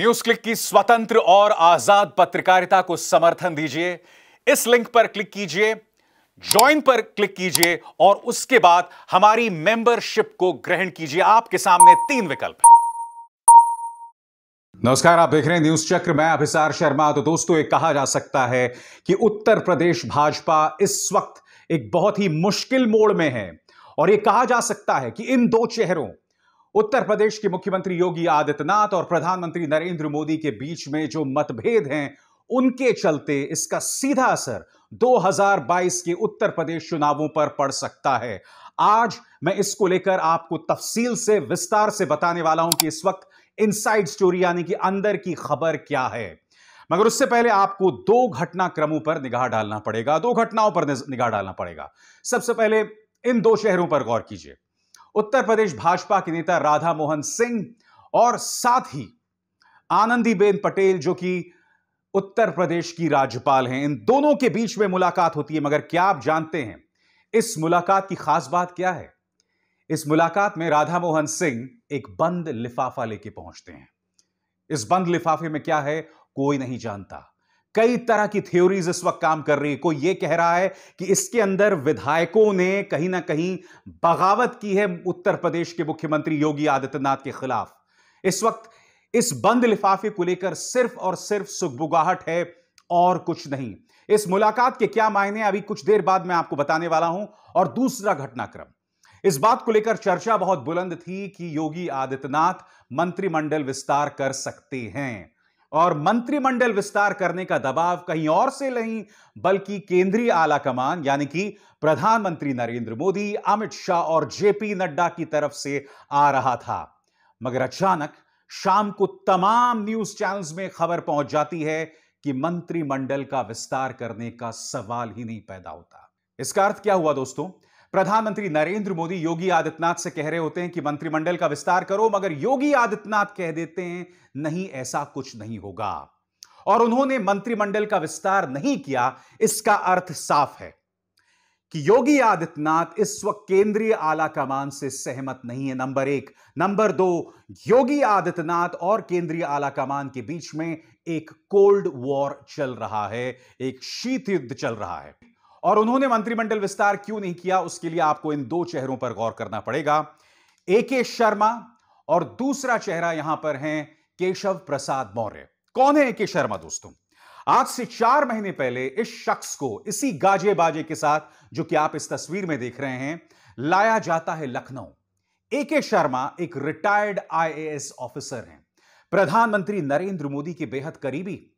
News click की स्वतंत्र और आज़ाद पत्रकारिता को समर्थन दीजिए। इस लिंक पर क्लिक कीजिए ज्वाइन पर क्लिक कीजिए और उसके बाद हमारी मेंबरशिप को ग्रहण कीजिए। आपके सामने तीन विकल्प हैं। नमस्कार, आप देख रहे हैं न्यूज़ चक्र। मैं अभिसार शर्मा। तो दोस्तों, ये कहा जा सकता है कि उत्तर प्रदेश भाजपा इस वक्त एक बहुत ही मुश्किल मोड़ में है। और यह कहा जा सकता है कि इन दो चेहरों उत्तर प्रदेश के मुख्यमंत्री योगी आदित्यनाथ और प्रधानमंत्री नरेंद्र मोदी के बीच में जो मतभेद हैं, उनके चलते इसका सीधा असर 2022 के उत्तर प्रदेश चुनावों पर पड़ सकता है। आज मैं इसको लेकर आपको तफसील से, विस्तार से बताने वाला हूँ कि इस वक्त इनसाइड स्टोरी यानी कि अंदर की खबर क्या है। मगर उससे पहले आपको दो घटनाक्रमों पर निगाह डालना पड़ेगा, दो घटनाओं पर निगाह डालना पड़ेगा। सबसे पहले इन दो शहरों पर गौर कीजिए। उत्तर प्रदेश भाजपा के नेता राधा मोहन सिंह और साथ ही आनंदीबेन पटेल, जो कि उत्तर प्रदेश की राज्यपाल हैं। इन दोनों के बीच में मुलाकात होती है, मगर क्या आप जानते हैं, इस मुलाकात की खास बात क्या है? इस मुलाकात में राधा मोहन सिंह एक बंद लिफाफा लेके पहुँचते हैं। इस बंद लिफाफे में क्या है, कोई नहीं जानता। कई तरह की थ्योरीज इस वक्त काम कर रही है। कोई यह कह रहा है कि इसके अंदर विधायकों ने कहीं ना कहीं बगावत की है उत्तर प्रदेश के मुख्यमंत्री योगी आदित्यनाथ के खिलाफ। इस वक्त इस बंद लिफाफे को लेकर सिर्फ़ और सिर्फ़ सुखबुगाहट है और कुछ नहीं। इस मुलाकात के क्या मायने अभी कुछ देर बाद मैं आपको बताने वाला हूँ। और दूसरा घटनाक्रम, इस बात को लेकर चर्चा बहुत बुलंद थी कि योगी आदित्यनाथ मंत्रिमंडल विस्तार कर सकते हैं। और मंत्रिमंडल विस्तार करने का दबाव कहीं और से नहीं, बल्कि केंद्रीय आला कमान, यानी कि प्रधानमंत्री नरेंद्र मोदी, अमित शाह और जेपी नड्डा की तरफ़ से आ रहा था। मगर अचानक शाम को तमाम न्यूज़ चैनल्स में खबर पहुँच जाती है कि मंत्रिमंडल का विस्तार करने का सवाल ही नहीं पैदा होता। इसका अर्थ क्या हुआ दोस्तों? प्रधानमंत्री नरेंद्र मोदी योगी आदित्यनाथ से कह रहे होते हैं कि मंत्रिमंडल का विस्तार करो, मगर योगी आदित्यनाथ कह देते हैं, नहीं, ऐसा कुछ नहीं होगा। और उन्होंने मंत्रिमंडल का विस्तार नहीं किया, इसका अर्थ साफ़ है कि योगी आदित्यनाथ इस वक्त केंद्रीय आला कमान से सहमत नहीं है, नंबर एक। नंबर दो, योगी आदित्यनाथ और केंद्रीय आला कमान के बीच में एक कोल्ड वॉर चल रहा है, एक शीत युद्ध चल रहा है। और उन्होंने मंत्रिमंडल विस्तार क्यों नहीं किया, उसके लिए आपको इन दो चेहरों पर गौर करना पड़ेगा। ए के शर्मा और दूसरा चेहरा यहाँ पर है केशव प्रसाद मौर्य। कौन है ए के शर्मा दोस्तों? आज से चार महीने पहले इस शख्स को इसी गाजे बाजे के साथ, जो कि आप इस तस्वीर में देख रहे हैं, लाया जाता है लखनऊ। ए के शर्मा एक रिटायर्ड आईएएस ऑफिसर हैं। प्रधानमंत्री नरेंद्र मोदी के बेहद करीबी।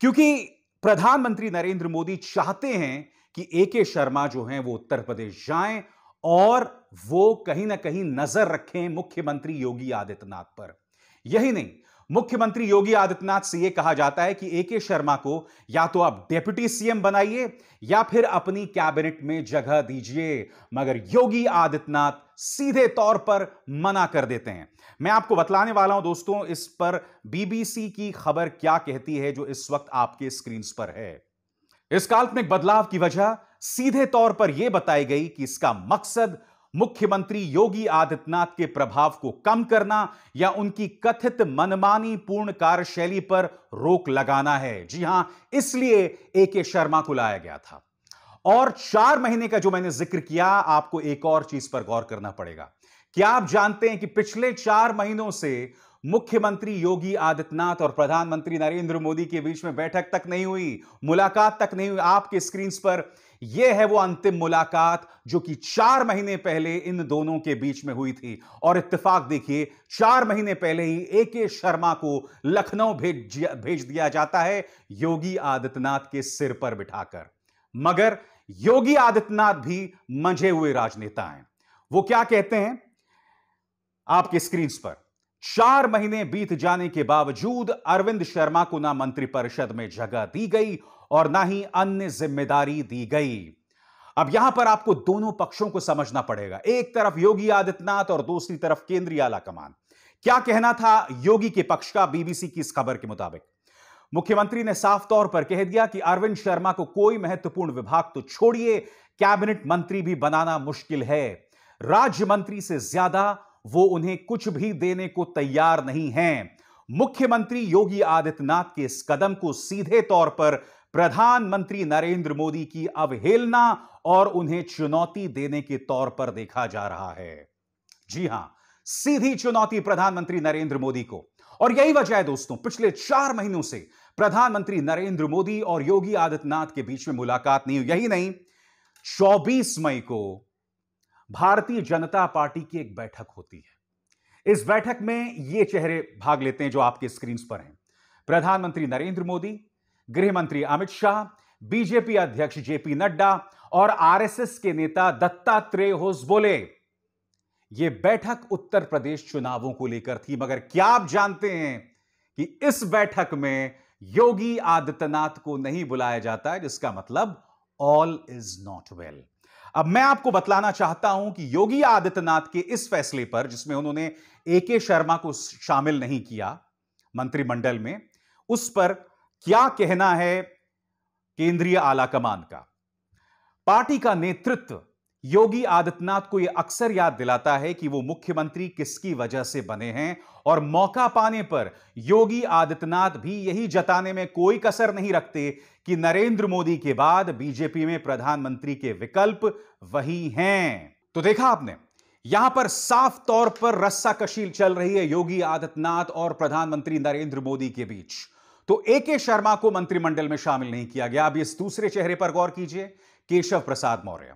क्योंकि प्रधानमंत्री नरेंद्र मोदी चाहते हैं कि ए के शर्मा जो हैं वो उत्तर प्रदेश जाएँ और वो कहीं ना कहीं नज़र रखें मुख्यमंत्री योगी आदित्यनाथ पर। यही नहीं, मुख्यमंत्री योगी आदित्यनाथ से यह कहा जाता है कि ए के शर्मा को या तो आप डेप्यूटी सीएम बनाइए या फिर अपनी कैबिनेट में जगह दीजिए, मगर योगी आदित्यनाथ सीधे तौर पर मना कर देते हैं। मैं आपको बतलाने वाला हूँ दोस्तों, इस पर बीबीसी की खबर क्या कहती है जो इस वक्त आपके स्क्रीन पर है। इस काल्पनिक बदलाव की वजह सीधे तौर पर यह बताई गई कि इसका मकसद मुख्यमंत्री योगी आदित्यनाथ के प्रभाव को कम करना या उनकी कथित मनमानी पूर्ण कार्यशैली पर रोक लगाना है। जी हाँ, इसलिए ए के शर्मा को लाया गया था। और चार महीने का जो मैंने ज़िक्र किया, आपको एक और चीज़ पर गौर करना पड़ेगा। क्या आप जानते हैं कि पिछले चार महीनों से मुख्यमंत्री योगी आदित्यनाथ और प्रधानमंत्री नरेंद्र मोदी के बीच में बैठक तक नहीं हुई, मुलाकात तक नहीं हुई आपके स्क्रीन पर। यह है वो अंतिम मुलाकात जो कि चार महीने पहले इन दोनों के बीच में हुई थी। और इत्तेफाक देखिए, चार महीने पहले ही ए के शर्मा को लखनऊ भेज भेज दिया जाता है योगी आदित्यनाथ के सिर पर बिठाकर। मगर योगी आदित्यनाथ भी मंझे हुए राजनेता हैं। वो क्या कहते हैं? आपके स्क्रीन पर। चार महीने बीत जाने के बावजूद अरविंद शर्मा को ना मंत्रिपरिषद में जगह दी गई और ना ही अन्य ज़िम्मेदारी दी गई। अब यहाँ पर आपको दोनों पक्षों को समझना पड़ेगा। एक तरफ़ योगी आदित्यनाथ और दूसरी तरफ़ केंद्रीय आला कमान। क्या कहना था योगी के पक्ष का बीबीसी की इस खबर के मुताबिक? मुख्यमंत्री ने साफ़ तौर पर कह दिया कि अरविंद शर्मा को कोई महत्वपूर्ण विभाग तो छोड़िए, कैबिनेट मंत्री भी बनाना मुश्किल है। राज्य मंत्री से ज़्यादा वो उन्हें कुछ भी देने को तैयार नहीं हैं। मुख्यमंत्री योगी आदित्यनाथ के इस कदम को सीधे तौर पर प्रधानमंत्री नरेंद्र मोदी की अवहेलना और उन्हें चुनौती देने के तौर पर देखा जा रहा है। जी हाँ, सीधी चुनौती प्रधानमंत्री नरेंद्र मोदी को। और यही वजह है दोस्तों, पिछले चार महीनों से प्रधानमंत्री नरेंद्र मोदी और योगी आदित्यनाथ के बीच में मुलाकात नहीं हुई। यही नहीं 24 मई को भारतीय जनता पार्टी की एक बैठक होती है। इस बैठक में ये चेहरे भाग लेते हैं जो आपके स्क्रीन पर हैं। प्रधानमंत्री नरेंद्र मोदी गृह मंत्री अमित शाह, बीजेपी अध्यक्ष जेपी नड्डा और आरएसएस के नेता दत्तात्रेय होसबोले यह बैठक उत्तर प्रदेश चुनावों को लेकर थी, मगर क्या आप जानते हैं कि इस बैठक में योगी आदित्यनाथ को नहीं बुलाया जाता है, जिसका मतलब ऑल इज़ नॉट वेल अब मैं आपको बतलाना चाहता हूँ कि योगी आदित्यनाथ के इस फैसले पर, जिसमें उन्होंने ए के शर्मा को शामिल नहीं किया मंत्रिमंडल में, उस पर क्या कहना है केंद्रीय आला कमान का? पार्टी का नेतृत्व योगी आदित्यनाथ को यह अक्सर याद दिलाता है कि वो मुख्यमंत्री किसकी वजह से बने हैं और मौका पाने पर योगी आदित्यनाथ भी यही जताने में कोई कसर नहीं रखते कि नरेंद्र मोदी के बाद बीजेपी में प्रधानमंत्री के विकल्प वही हैं। तो देखा आपने, यहाँ पर साफ़ तौर पर रस्सा कशील चल रही है योगी आदित्यनाथ और प्रधानमंत्री नरेंद्र मोदी के बीच। तो ए के शर्मा को मंत्रिमंडल में शामिल नहीं किया गया। अब इस दूसरे चेहरे पर गौर कीजिए, केशव प्रसाद मौर्य।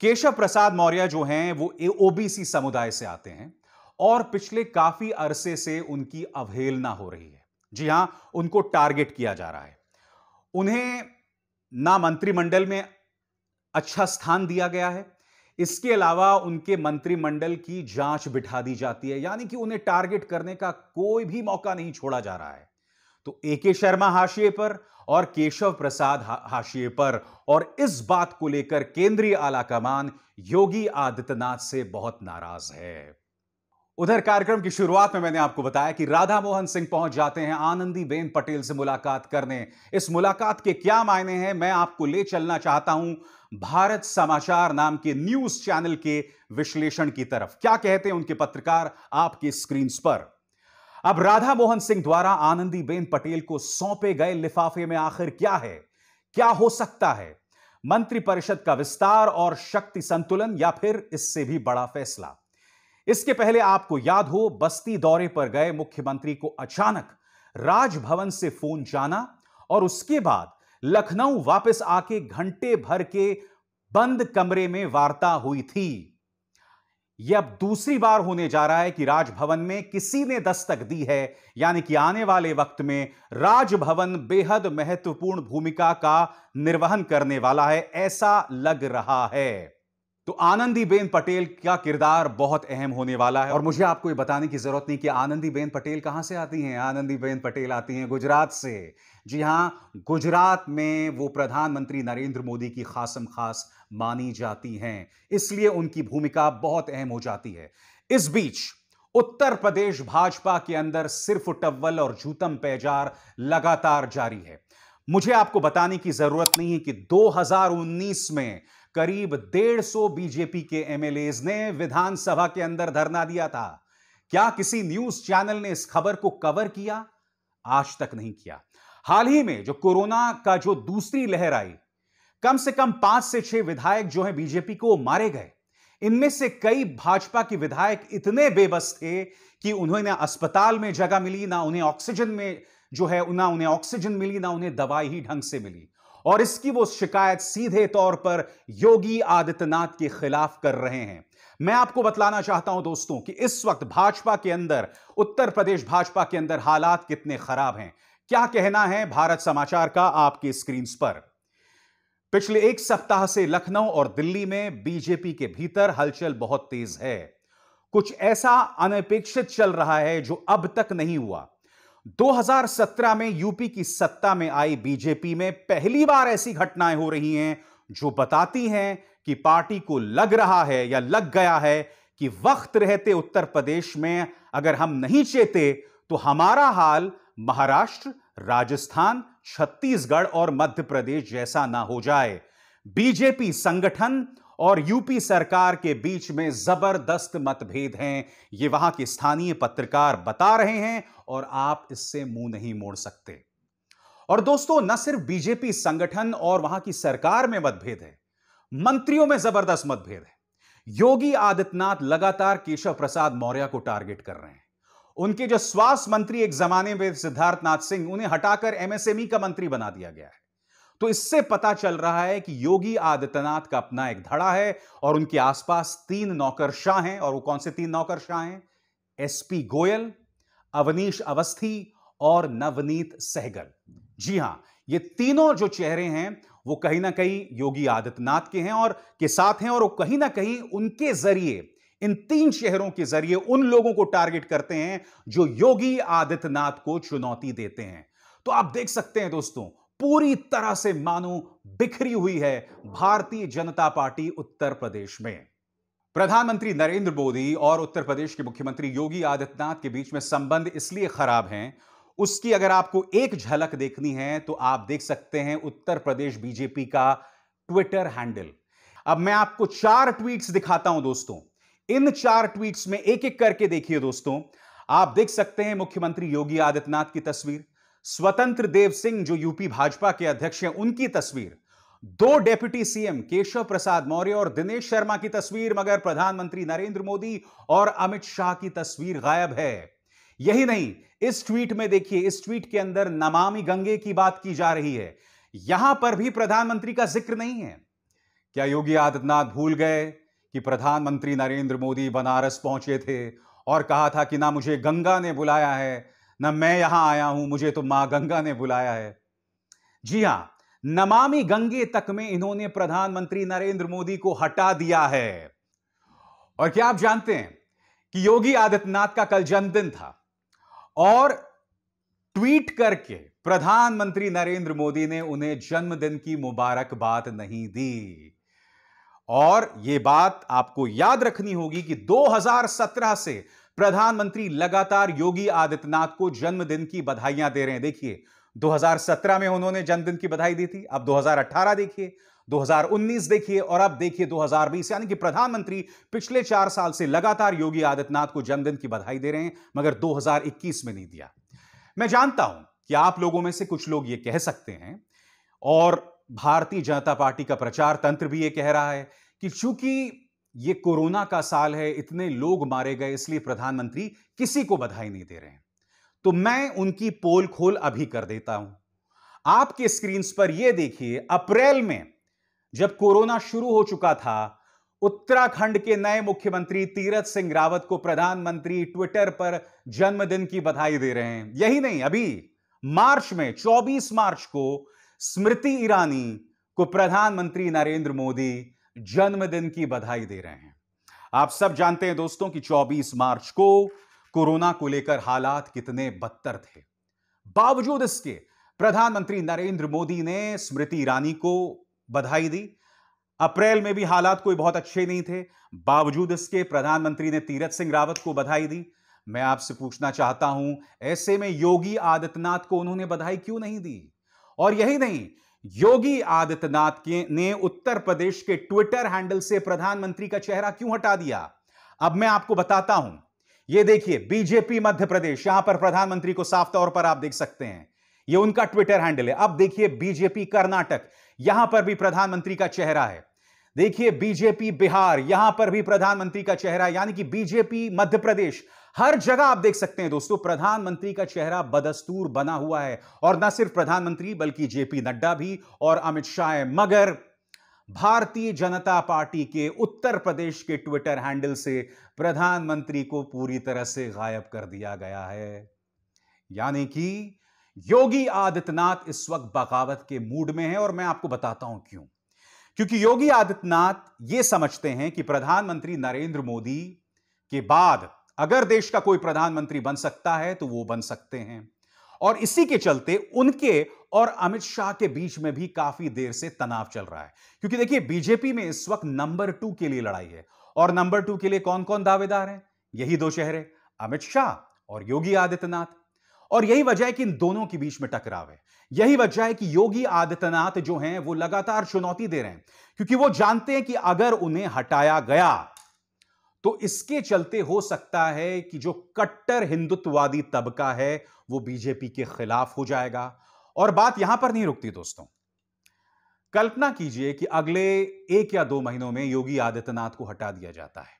केशव प्रसाद मौर्य जो हैं, वो ओबीसी समुदाय से आते हैं और पिछले काफ़ी अरसे से उनकी अवहेलना हो रही है। जी हाँ, उनको टारगेट किया जा रहा है। उन्हें ना मंत्रिमंडल में अच्छा स्थान दिया गया है। इसके अलावा उनके मंत्रिमंडल की जाँच बिठा दी जाती है, यानी कि उन्हें टारगेट करने का कोई भी मौका नहीं छोड़ा जा रहा है। तो ए के शर्मा हाशिए पर और केशव प्रसाद हाशिए पर। और इस बात को लेकर केंद्रीय आलाकमान योगी आदित्यनाथ से बहुत नाराज़ है। उधर कार्यक्रम की शुरुआत में मैंने आपको बताया कि राधा मोहन सिंह पहुँच जाते हैं आनंदी बेन पटेल से मुलाकात करने। इस मुलाकात के क्या मायने हैं, मैं आपको ले चलना चाहता हूँ भारत समाचार नाम के न्यूज़ चैनल के विश्लेषण की तरफ़। क्या कहते हैं उनके पत्रकार आपके स्क्रीन पर? अब राधा मोहन सिंह द्वारा आनंदीबेन पटेल को सौंपे गए लिफाफे में आखिर क्या है? क्या हो सकता है? मंत्रिपरिषद का विस्तार और शक्ति संतुलन या फिर इससे भी बड़ा फैसला? इसके पहले आपको याद हो, बस्ती दौरे पर गए मुख्यमंत्री को अचानक राजभवन से फ़ोन जाना और उसके बाद लखनऊ वापस आके घंटे भर के बंद कमरे में वार्ता हुई थी। यह अब दूसरी बार होने जा रहा है कि राजभवन में किसी ने दस्तक दी है, यानी कि आने वाले वक्त में राजभवन बेहद महत्वपूर्ण भूमिका का निर्वहन करने वाला है, ऐसा लग रहा है। तो आनंदीबेन पटेल का किरदार बहुत अहम होने वाला है। और मुझे आपको ये बताने की ज़रूरत नहीं कि आनंदीबेन पटेल कहाँ से आती हैं? आनंदीबेन पटेल आती हैं गुजरात से। जी हाँ, गुजरात में वो प्रधानमंत्री नरेंद्र मोदी की खासम खास मानी जाती हैं। इसलिए उनकी भूमिका बहुत अहम हो जाती है। इस बीच उत्तर प्रदेश भाजपा के अंदर सिर्फ़ टव्वल और जूतम पैजार लगातार जारी है। मुझे आपको बताने की ज़रूरत नहीं है कि 2019 में करीब डेढ़ सौ बीजेपी के एमएलए ने विधानसभा के अंदर धरना दिया था। क्या किसी न्यूज़ चैनल ने इस खबर को कवर किया? आज तक नहीं किया। हाल ही में जो कोरोना का जो दूसरी लहर आई, कम से कम पाँच से छह विधायक जो हैं बीजेपी को मारे गए। इनमें से कई भाजपा के विधायक इतने बेबस थे कि उन्हें ना अस्पताल में जगह मिली, ना उन्हें ऑक्सीजन में जो है, ना उन्हें ऑक्सीजन मिली, ना उन्हें दवाई ही ढंग से मिली। और इसकी वो शिकायत सीधे तौर पर योगी आदित्यनाथ के खिलाफ कर रहे हैं। मैं आपको बतलाना चाहता हूँ दोस्तों कि इस वक्त भाजपा के अंदर, उत्तर प्रदेश भाजपा के अंदर हालात कितने खराब हैं। क्या कहना है भारत समाचार का आपके स्क्रीन पर? पिछले एक सप्ताह से लखनऊ और दिल्ली में बीजेपी के भीतर हलचल बहुत तेज है। कुछ ऐसा अनपेक्षित चल रहा है जो अब तक नहीं हुआ। 2017 में यूपी की सत्ता में आई बीजेपी में पहली बार ऐसी घटनाएँ हो रही हैं जो बताती हैं कि पार्टी को लग रहा है या लग गया है कि वक्त रहते उत्तर प्रदेश में अगर हम नहीं चेते तो हमारा हाल महाराष्ट्र, राजस्थान, छत्तीसगढ़ और मध्य प्रदेश जैसा ना हो जाए। बीजेपी संगठन और यूपी सरकार के बीच में ज़बरदस्त मतभेद हैं। ये वहाँ के स्थानीय पत्रकार बता रहे हैं और आप इससे मुँह नहीं मोड़ सकते। और दोस्तों, न सिर्फ़ बीजेपी संगठन और वहाँ की सरकार में मतभेद है, मंत्रियों में ज़बरदस्त मतभेद है। योगी आदित्यनाथ लगातार केशव प्रसाद मौर्य को टारगेट कर रहे हैं। उनके जो स्वास्थ्य मंत्री एक जमाने में सिद्धार्थनाथ सिंह, उन्हें हटाकर एमएसएमई का मंत्री बना दिया गया है। तो इससे पता चल रहा है कि योगी आदित्यनाथ का अपना एक धड़ा है और उनके आसपास तीन नौकरशाह हैं। और वो कौन से तीन नौकरशाह हैं? एसपी गोयल, अवनीश अवस्थी और नवनीत सहगल। जी हाँ, ये तीनों जो चेहरे हैं, वो कहीं ना कहीं योगी आदित्यनाथ के हैं और के साथ हैं और वो कहीं ना कहीं उनके ज़रिए, इन तीन शहरों के ज़रिए उन लोगों को टारगेट करते हैं जो योगी आदित्यनाथ को चुनौती देते हैं। तो आप देख सकते हैं दोस्तों पूरी तरह से मानो बिखरी हुई है भारतीय जनता पार्टी उत्तर प्रदेश में। प्रधानमंत्री नरेंद्र मोदी और उत्तर प्रदेश के मुख्यमंत्री योगी आदित्यनाथ के बीच में संबंध इसलिए खराब हैं, उसकी अगर आपको एक झलक देखनी है तो आप देख सकते हैं उत्तर प्रदेश बीजेपी का ट्विटर हैंडल। अब मैं आपको चार ट्वीट्स दिखाता हूँ दोस्तों। इन चार ट्वीट्स में एक एक करके देखिए दोस्तों। आप देख सकते हैं मुख्यमंत्री योगी आदित्यनाथ की तस्वीर। स्वतंत्र देव सिंह, जो यूपी भाजपा के अध्यक्ष हैं, उनकी तस्वीर। दो डेप्यूटी सीएम, केशव प्रसाद मौर्य और दिनेश शर्मा की तस्वीर, मगर प्रधानमंत्री नरेंद्र मोदी और अमित शाह की तस्वीर गायब है। यही नहीं, इस ट्वीट में देखिए, इस ट्वीट के अंदर नमामि गंगे की बात की जा रही है। यहाँ पर भी प्रधानमंत्री का ज़िक्र नहीं है। क्या योगी आदित्यनाथ भूल गए कि प्रधानमंत्री नरेंद्र मोदी बनारस पहुँचे थे और कहा था कि ना मुझे गंगा ने बुलाया है ना मैं यहाँ आया हूँ, मुझे तो माँ गंगा ने बुलाया है। जी हाँ, नमामि गंगे तक में इन्होंने प्रधानमंत्री नरेंद्र मोदी को हटा दिया है। और क्या आप जानते हैं कि योगी आदित्यनाथ का कल जन्मदिन था और ट्वीट करके प्रधानमंत्री नरेंद्र मोदी ने उन्हें जन्मदिन की मुबारकबाद नहीं दी। और यह बात आपको याद रखनी होगी कि 2017 से प्रधानमंत्री लगातार योगी आदित्यनाथ को जन्मदिन की बधाइयाँ दे रहे हैं। देखिए 2017 में उन्होंने जन्मदिन की बधाई दी थी, अब 2018 देखिए 2019 देखिए, और अब देखिए 2020 यानी कि प्रधानमंत्री पिछले चार साल से लगातार योगी आदित्यनाथ को जन्मदिन की बधाई दे रहे हैं, मगर 2021 में नहीं दिया। मैं जानता हूँ कि आप लोगों में से कुछ लोग ये कह सकते हैं, और भारतीय जनता पार्टी का प्रचार तंत्र भी ये कह रहा है कि चूँकि ये कोरोना का साल है, इतने लोग मारे गए, इसलिए प्रधानमंत्री किसी को बधाई नहीं दे रहे हैं। तो मैं उनकी पोल खोल अभी कर देता हूँ। आपके स्क्रीन पर यह देखिए, अप्रैल में जब कोरोना शुरू हो चुका था, उत्तराखंड के नए मुख्यमंत्री तीरथ सिंह रावत को प्रधानमंत्री ट्विटर पर जन्मदिन की बधाई दे रहे हैं। यही नहीं, अभी मार्च में 24 मार्च को स्मृति ईरानी को प्रधानमंत्री नरेंद्र मोदी जन्मदिन की बधाई दे रहे हैं। आप सब जानते हैं दोस्तों कि 24 मार्च को कोरोना को लेकर हालात कितने बदतर थे। बावजूद इसके, प्रधानमंत्री नरेंद्र मोदी ने स्मृति ईरानी को बधाई दी। अप्रैल में भी हालात कोई बहुत अच्छे नहीं थे। बावजूद इसके, प्रधानमंत्री ने तीरथ सिंह रावत को बधाई दी। मैं आपसे पूछना चाहता हूँ, ऐसे में योगी आदित्यनाथ को उन्होंने बधाई क्यों नहीं दी? और यही नहीं योगी आदित्यनाथ के, ने उत्तर प्रदेश के ट्विटर हैंडल से प्रधानमंत्री का चेहरा क्यों हटा दिया? अब मैं आपको बताता हूँ। यह देखिए बीजेपी मध्य प्रदेश, यहाँ पर प्रधानमंत्री को साफ़ तौर पर आप देख सकते हैं। यह उनका ट्विटर हैंडल है। अब देखिए बीजेपी कर्नाटक, यहाँ पर भी प्रधानमंत्री का चेहरा है। देखिए बीजेपी बिहार, यहाँ पर भी प्रधानमंत्री का चेहरा यानी कि बीजेपी मध्य प्रदेश हर जगह आप देख सकते हैं दोस्तों, प्रधानमंत्री का चेहरा बदस्तूर बना हुआ है। और न सिर्फ़ प्रधानमंत्री, बल्कि जेपी नड्डा भी और अमित शाह है। मगर भारतीय जनता पार्टी के उत्तर प्रदेश के ट्विटर हैंडल से प्रधानमंत्री को पूरी तरह से गायब कर दिया गया है। यानी कि योगी आदित्यनाथ इस वक्त बगावत के मूड में है। और मैं आपको बताता हूँ क्यों। क्योंकि योगी आदित्यनाथ यह समझते हैं कि प्रधानमंत्री नरेंद्र मोदी के बाद अगर देश का कोई प्रधानमंत्री बन सकता है तो वो बन सकते हैं। और इसी के चलते उनके और अमित शाह के बीच में भी काफ़ी देर से तनाव चल रहा है। क्योंकि देखिए, बीजेपी में इस वक्त नंबर टू के लिए लड़ाई है। और नंबर टू के लिए कौन कौन दावेदार हैं? यही दो चेहरे अमित शाह और योगी आदित्यनाथ। और यही वजह है कि इन दोनों के बीच में टकराव है। यही वजह है कि योगी आदित्यनाथ जो हैं, वो लगातार चुनौती दे रहे हैं। क्योंकि वो जानते हैं कि अगर उन्हें हटाया गया तो इसके चलते हो सकता है कि जो कट्टर हिंदुत्ववादी तबका है, वो बीजेपी के खिलाफ हो जाएगा। और बात यहाँ पर नहीं रुकती दोस्तों। कल्पना कीजिए कि अगले एक या दो महीनों में योगी आदित्यनाथ को हटा दिया जाता है।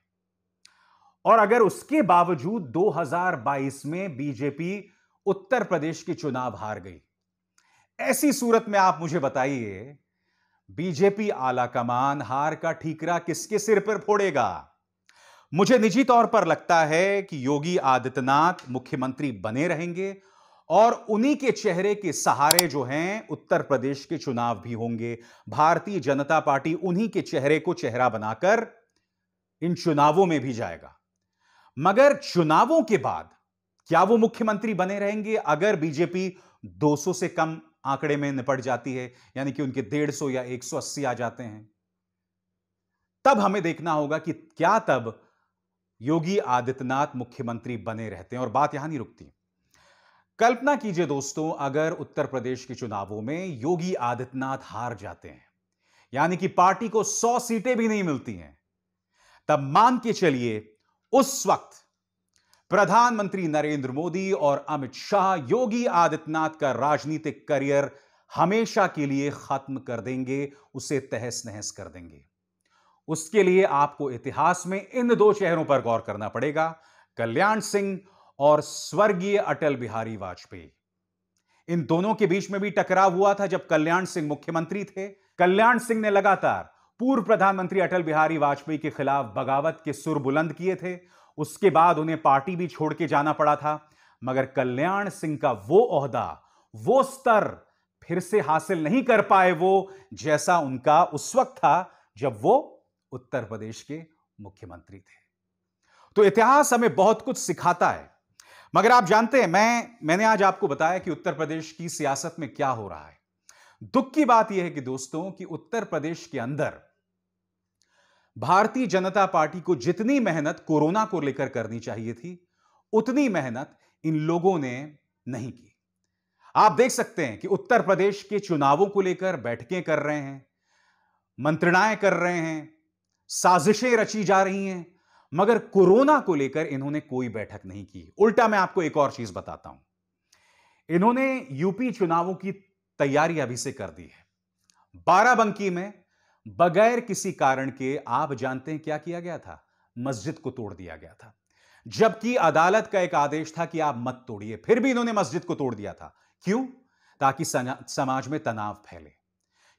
और अगर उसके बावजूद 2022 में बीजेपी उत्तर प्रदेश के चुनाव हार गई। ऐसी सूरत में आप मुझे बताइए, बीजेपी आला कमान हार का ठीकरा किसके सिर पर फोड़ेगा? मुझे निजी तौर पर लगता है कि योगी आदित्यनाथ मुख्यमंत्री बने रहेंगे और उन्हीं के चेहरे के सहारे जो हैं, उत्तर प्रदेश के चुनाव भी होंगे। भारतीय जनता पार्टी उन्हीं के चेहरे को चेहरा बनाकर इन चुनावों में भी जाएगा। मगर चुनावों के बाद क्या वो मुख्यमंत्री बने रहेंगे? अगर बीजेपी 200 से कम आंकड़े में निपट जाती है, यानी कि उनके 150 या 180 आ जाते हैं, तब हमें देखना होगा कि क्या तब योगी आदित्यनाथ मुख्यमंत्री बने रहते हैं और बात यहाँ नहीं रुकती। कल्पना कीजिए दोस्तों, अगर उत्तर प्रदेश के चुनावों में योगी आदित्यनाथ हार जाते हैं, यानी कि पार्टी को सौ सीटें भी नहीं मिलती हैं, तब मान के चलिए, उस वक्त प्रधानमंत्री नरेंद्र मोदी और अमित शाह योगी आदित्यनाथ का राजनीतिक करियर हमेशा के लिए खत्म कर देंगे, उसे तहस नहस कर देंगे। उसके लिए आपको इतिहास में इन दो चेहरों पर गौर करना पड़ेगा, कल्याण सिंह और स्वर्गीय अटल बिहारी वाजपेयी। इन दोनों के बीच में भी टकराव हुआ था जब कल्याण सिंह मुख्यमंत्री थे। कल्याण सिंह ने लगातार पूर्व प्रधानमंत्री अटल बिहारी वाजपेयी के खिलाफ बगावत के सुर बुलंद किए थे। उसके बाद उन्हें पार्टी भी छोड़ के जाना पड़ा था। मगर कल्याण सिंह का वो ओहदा वो स्तर फिर से हासिल नहीं कर पाए वो जैसा उनका उस वक्त था जब वो उत्तर प्रदेश के मुख्यमंत्री थे। तो इतिहास हमें बहुत कुछ सिखाता है। मगर आप जानते हैं, मैं, मैंने आज आपको बताया कि उत्तर प्रदेश की सियासत में क्या हो रहा है। दुख की बात यह है कि दोस्तों, कि उत्तर प्रदेश के अंदर भारतीय जनता पार्टी को जितनी मेहनत कोरोना को लेकर करनी चाहिए थी, उतनी मेहनत इन लोगों ने नहीं की। आप देख सकते हैं कि उत्तर प्रदेश के चुनावों को लेकर बैठकें कर रहे हैं, मंत्रणाएँ कर रहे हैं साजिशें रची जा रही हैं, मगर कोरोना को लेकर इन्होंने कोई बैठक नहीं की। उल्टा मैं आपको एक और चीज़ बताता हूँ। इन्होंने यूपी चुनावों की तैयारी अभी से कर दी है। बाराबंकी में बगैर किसी कारण के आप जानते हैं क्या किया गया था? मस्जिद को तोड़ दिया गया था। जबकि अदालत का एक आदेश था कि आप मत तोड़िए, फिर भी इन्होंने मस्जिद को तोड़ दिया था। क्यों? ताकि समाज में तनाव फैले।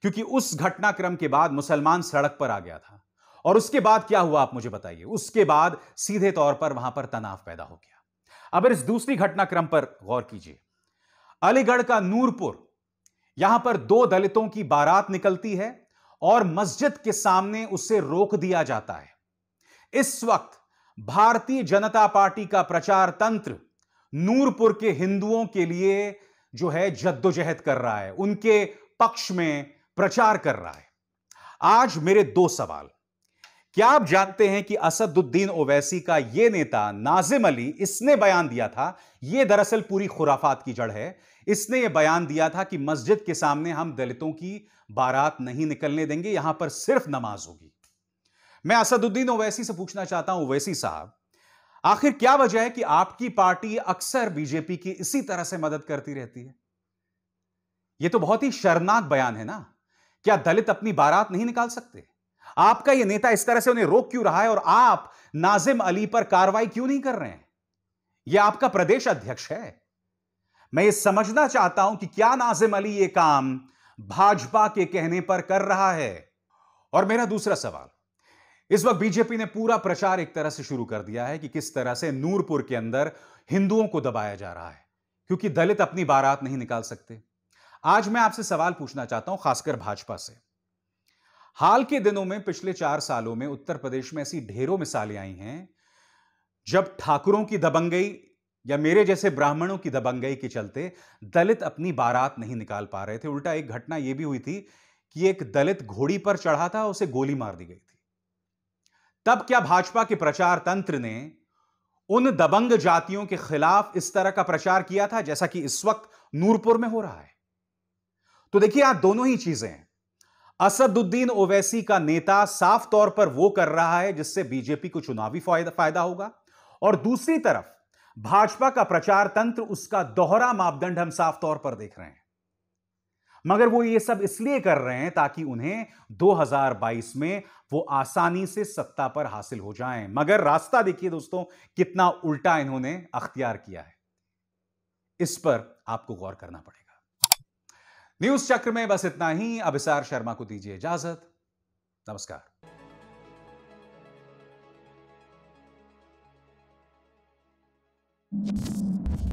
क्योंकि उस घटनाक्रम के बाद मुसलमान सड़क पर आ गया था। और उसके बाद क्या हुआ आप मुझे बताइए। उसके बाद सीधे तौर पर वहाँ पर तनाव पैदा हो गया। अब इस दूसरी घटनाक्रम पर गौर कीजिए। अलीगढ़ का नूरपुर, यहाँ पर दो दलितों की बारात निकलती है और मस्जिद के सामने उसे रोक दिया जाता है। इस वक्त भारतीय जनता पार्टी का प्रचार तंत्र नूरपुर के हिंदुओं के लिए जो है जद्दोजहद कर रहा है। उनके पक्ष में प्रचार कर रहा है। आज मेरे दो सवाल। क्या आप जानते हैं कि असदुद्दीन ओवैसी का यह नेता नाजिम अली, इसने बयान दिया था? यह दरअसल पूरी खुराफात की जड़ है। इसने यह बयान दिया था कि मस्जिद के सामने हम दलितों की बारात नहीं निकलने देंगे, यहाँ पर सिर्फ़ नमाज़ होगी। मैं असदुद्दीन ओवैसी से पूछना चाहता हूँ, ओवैसी साहब, आखिर क्या वजह है कि आपकी पार्टी अक्सर बीजेपी की इसी तरह से मदद करती रहती है? यह तो बहुत ही शर्मनाक बयान है ना? क्या दलित अपनी बारात नहीं निकाल सकते? आपका यह नेता इस तरह से उन्हें रोक क्यों रहा है और आप नाजिम अली पर कार्रवाई क्यों नहीं कर रहे हैं? यह आपका प्रदेश अध्यक्ष है। मैं यह समझना चाहता हूँ कि क्या नाजिम अली यह काम भाजपा के कहने पर कर रहा है। और मेरा दूसरा सवाल, इस वक्त बीजेपी ने पूरा प्रचार एक तरह से शुरू कर दिया है कि किस तरह से नूरपुर के अंदर हिंदुओं को दबाया जा रहा है, क्योंकि दलित अपनी बारात नहीं निकाल सकते। आज मैं आपसे सवाल पूछना चाहता हूँ, खासकर भाजपा से। हाल के दिनों में, पिछले चार सालों में, उत्तर प्रदेश में ऐसी ढेरों मिसालें आई हैं, जब ठाकुरों की दबंगई या मेरे जैसे ब्राह्मणों की दबंगई के चलते, दलित अपनी बारात नहीं निकाल पा रहे थे। उल्टा एक घटना यह भी हुई थी कि एक दलित घोड़ी पर चढ़ा था, उसे गोली मार दी गई थी। तब क्या भाजपा के प्रचार तंत्र ने उन दबंग जातियों के खिलाफ इस तरह का प्रचार किया था, जैसा कि इस वक्त नूरपुर में हो रहा है? तो देखिए आप दोनों ही चीज़ें हैं। असदुद्दीन ओवैसी का नेता साफ़ तौर पर वो कर रहा है जिससे बीजेपी को चुनावी फ़ायदा होगा। और दूसरी तरफ़, भाजपा का प्रचार तंत्र, उसका दोहरा मापदंड हम साफ़ तौर पर देख रहे हैं। मगर वो ये सब इसलिए कर रहे हैं ताकि उन्हें 2022 में वो आसानी से सत्ता पर हासिल हो जाएँ। मगर रास्ता देखिए दोस्तों, कितना उल्टा इन्होंने अख्तियार किया है। इस पर आपको गौर करना पड़ेगा। न्यूज़ चक्र में बस इतना ही। अभिसार शर्मा को दीजिए इजाज़त। नमस्कार। you